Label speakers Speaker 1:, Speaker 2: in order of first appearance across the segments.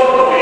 Speaker 1: voto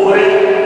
Speaker 1: pobre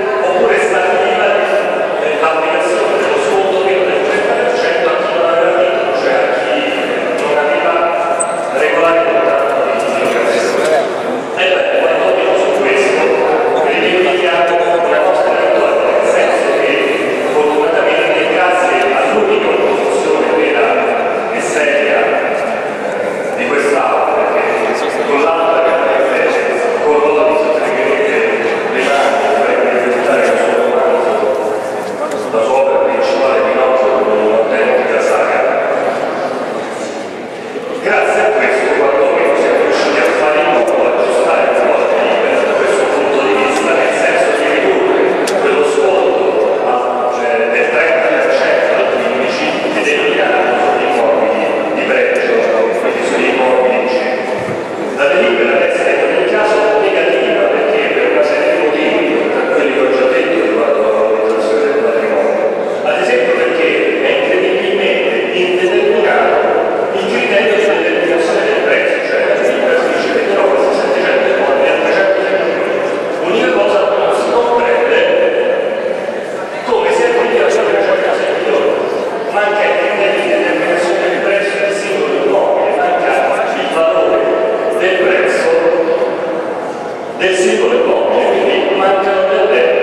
Speaker 1: singolo immobile, quindi mancano delle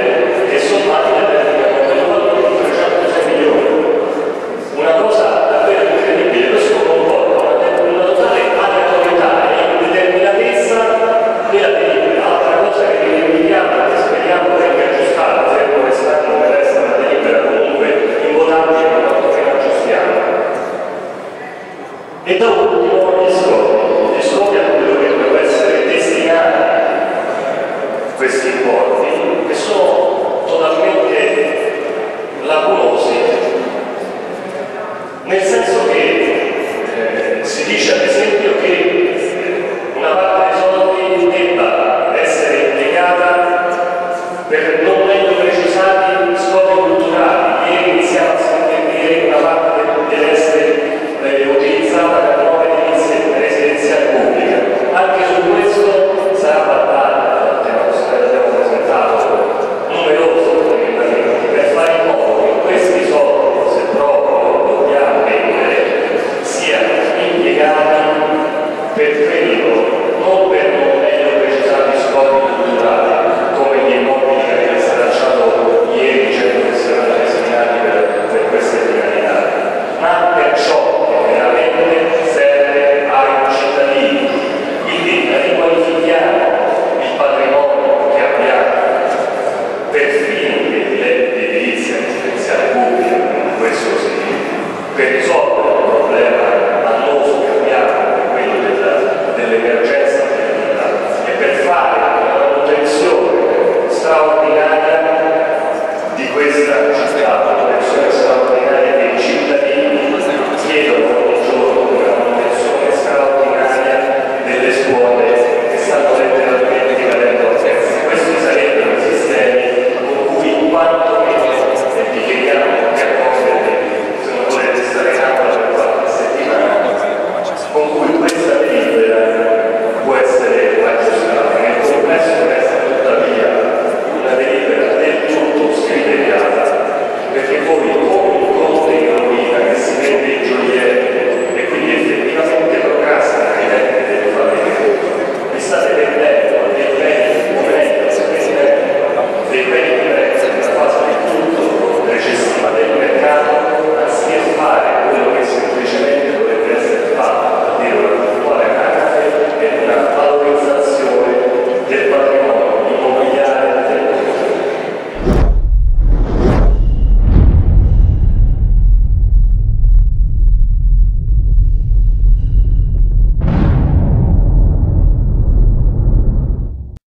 Speaker 1: questi incontri.